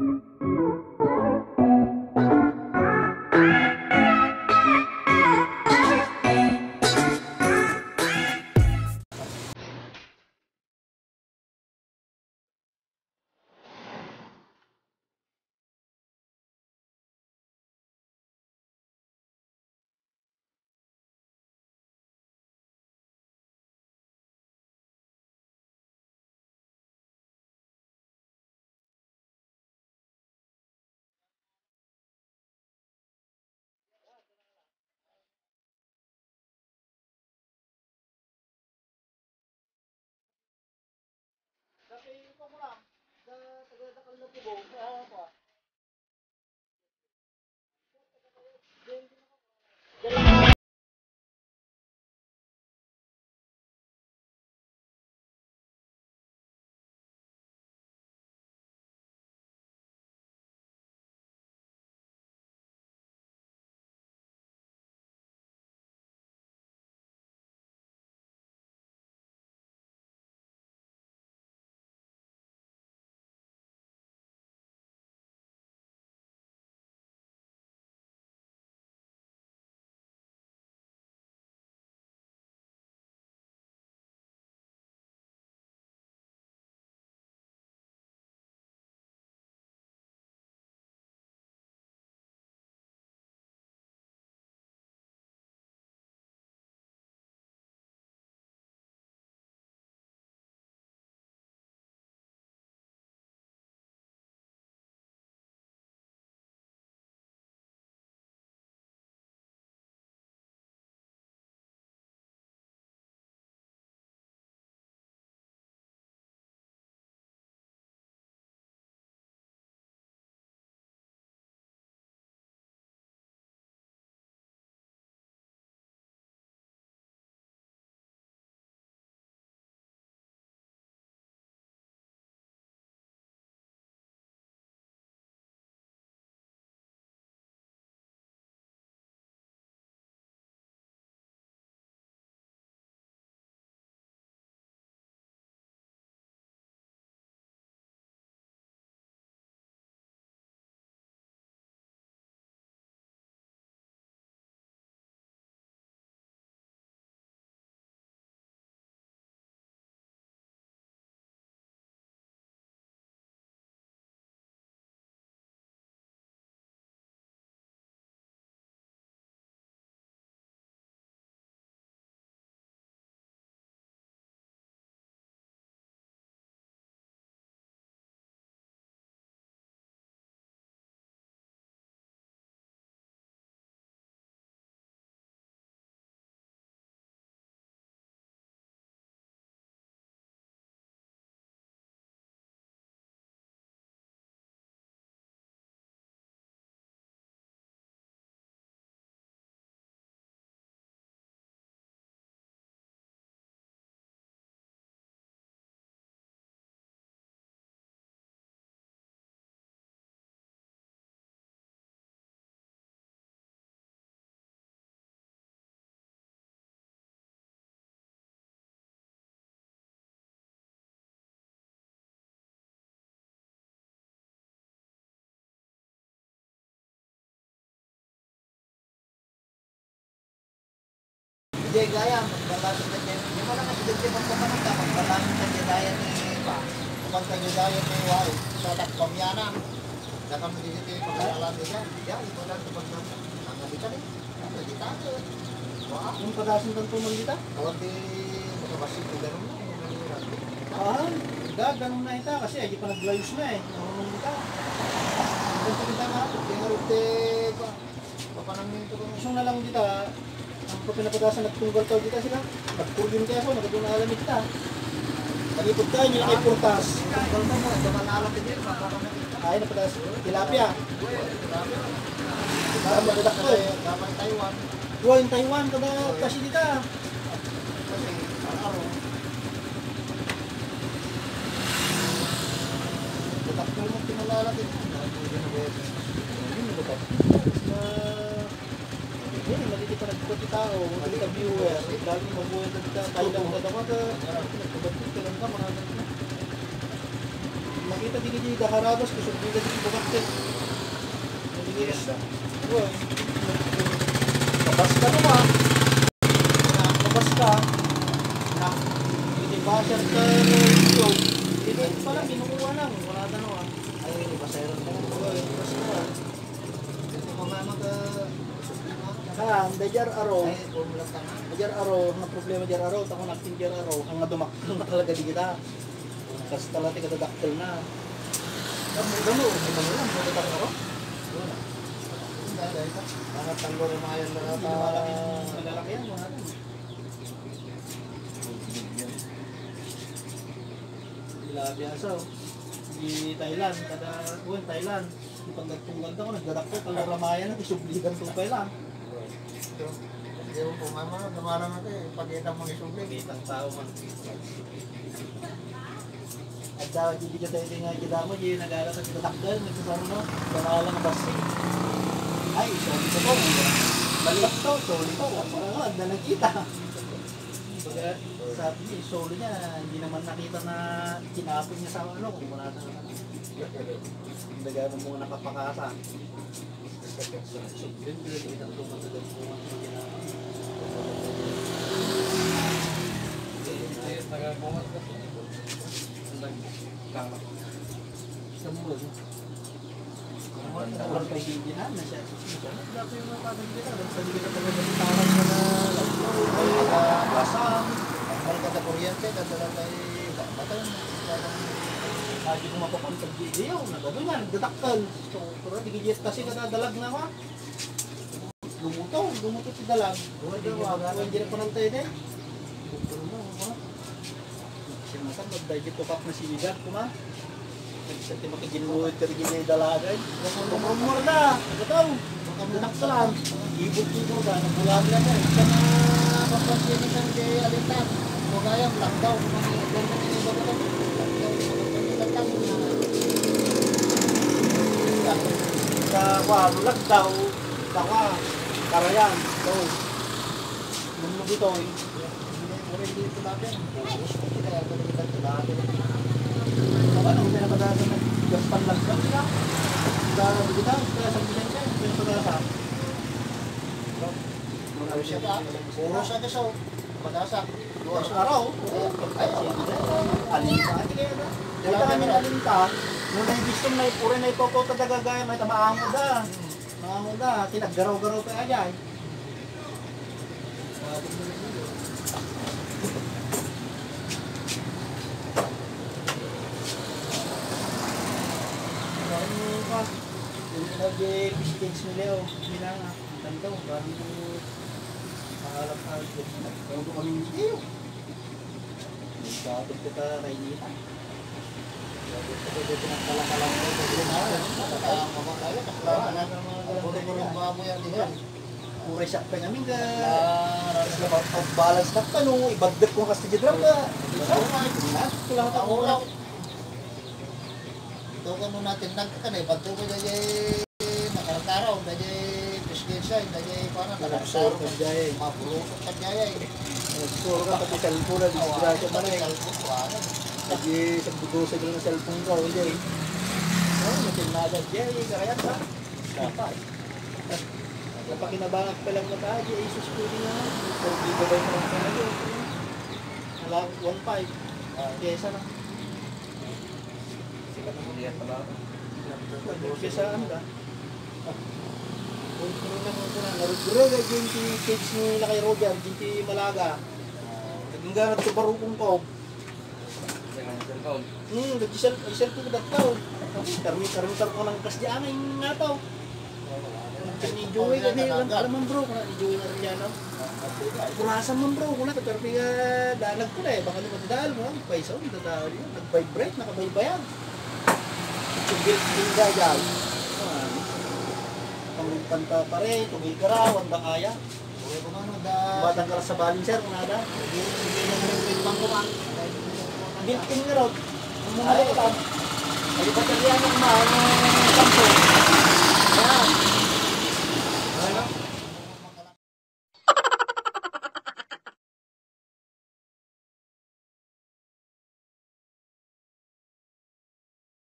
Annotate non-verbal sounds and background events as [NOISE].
Mm-hmm. 真的 cứ buồn. Hindi, gaya, magbalasong na dyan. Di mo naman sige mo pa man ka, magbalasong na dyan gaya ni pa. Kapag ka dyan gaya ni Wari, sa takpam yana. Saka mo dito yung pag-aaralan nila. Yan, ito lang sa pagkama. Ang halika rin. Ang halika rin. Wah, Yung padasin kang tumagita? kalau di makabasik ko ganun na. Ah, dag, ganun na ita kasi ay di pa naglayos na eh. Nangungong kita. Ganito kita nga. Kaya rute pa. Papanang nito ko. Isang na lang kita. Ang pagpinapadasan nagtunggal tao kita sila. Nagpurgin kaya ako, nagdunaalam kita. Nagipod tayo, nila kay Purtas. Ay, napadas. Tilapia. Parang magadak ko eh. Damay Taiwan. Dua yung Taiwan, kada kasi dita. Kasi, araw. Takbo mo pinalala din. Hindi mo ba? Na... Hindi, pa nagputi tao. Maliti ka viewer. Lagi mabuhay ka dita. Tayo lang ka daw ka. Ka lang ka. Mga ganun. Mga Kita di gini daharabas kusog di bukakit. Di gini sa. Uy. Kabas ka naman. Na, kabas ka. Na, hindi ba siya ka ito. Hindi pala, kinukuha lang. Wala na naman. Ay, pasayro ka na. Uy, kabas ka. Ito pa nga Saan, dajar araw. Dajar araw, ang problema jar araw, tako nakting jar araw, ang nadumaktal [LAUGHS] na talaga di kita. Kasi talaga kadadaktal na. Kamu, kamu, kamu lang. Hindi, dahil ka. Bakit tanggol yung mga yan na malalaki yan, mga. Ilabi asaw. Di Thailand, kada buwan Thailand. Pag nagtunggal ako, nagdadakto, kaloramayan at isubligan tupay lang. Ito. Hindi mo kung ano, dumarang natin. Pagkita mo ni Subli. Kitang tao man. At daw, hindi ka tayo nga kita mo, hindi nag-aaral sa tinatakdal, nagsasaro no, wala lang ang basi. Ay, sorry ko to. Balik to, sorry to. Wala na nakita. Baga, sabi niya, solo niya, hindi naman nakita na kinapon niya sa ano, kung wala na naman. Gano'n mo nakapakasa. So, yun, yun, yun, ang tumatagal mo ang ginagawa. Sa muro, no? Ang kaibigan na siya. Dapat yung mga kaibigan na, sabi kita talaga ng tawag na na ay basang. Ang kada kuryente, kada lang tayo batang. Lagi ko mapapantag video, nagano nga, nagdadaktal. So, pero digigit kasi nadadalag na ma. Lumuto, lumuto si dalag. Huwag na, wag na, hindi na panantay din. Pero na, ma. Simasan, magdagit ko kap na si Igan ko ma. Nagsanti makiginuod ka rin yung dalagay. Kumumur na, nagataw. Nagdadaktalan. Ibot-ibot ka, nabulag na mo. Sa mga kapagpinitan kay Alitan, Mugayang, lockdown. Mga ganyan yung iba ko kami. Lockdown, mga kapagpinitan lang. Sa warulag daw, dawa, karayan, daw. Nung dito, eh, Mura hindi ito natin. Bukas ko kaya ito natin ito natin. ano, hindi na padasa ng gaspan lang sa sila. Dara kita, kaya sa bilang siya, yung padasa. Puro siya ka. Puro siya ka sa pag-asa. Duwas araw, Ay, alinta, hindi kaya na. Kaya kami alinta, nung naibis na puro na ipoko kadagagaya, may tamaamo da. Maamo da, tinaggaraw-garaw pa kaya. Ka, yung nag-biscuits nila o, nila nga, tanto, parang mahalap-halap. Parang ko kami hindi Dapat kita kainita. Dapat kita dito ng kalakalang ko. ang mga kaya, na. Pura siya pa namin ka. Na pag-balance na ka, no, ibagdag ko kasi dyan ka. Ito lang Ang ako. ulaw. Ito ka nung natin nagkakanay, ba't ito ko dahil nakarang-araw, dahil presensya, dahil parang ka dyan. Mapulukot ka dyan eh. Nag-score ka pati na disgrasya pa rin. Lagi sa bugo sa ng cellphone ko. Hindi. Oh, matinagad dyan. Kaya ka. Dapat. Napakinabangat pa lang na tayo. Jesus ko din na. Pero di ba yung mga tayo? Alam, 1.5. Ah, kesa na. Kesa ano ka? Kung ano na mo na, narugro na yung kids ni Lakay Roger, yung Malaga. Naging ganat sa barukong ko. Hmm, nag-isel, isel ko dat tao. Karmi, karmi tar ko ng kasdiyan ay nga tao. Ni Joey ka niya, alam man bro, kung ni Joey na rin yan, no? Kurasan mo bro, kung na, pero piga dalag ko na eh, baka naman dahil mo, paisaw, dadahal yun, nag-vibrate, nakabaybayan. Tugil, tingga dyan. Pangpanta pa rin, tugil ka raw, ang kaya. Batang ka sa balin sir, kung nada. Bintin na road. Mumulot ka. Kalipat na yan ang mga kampo. Ayan.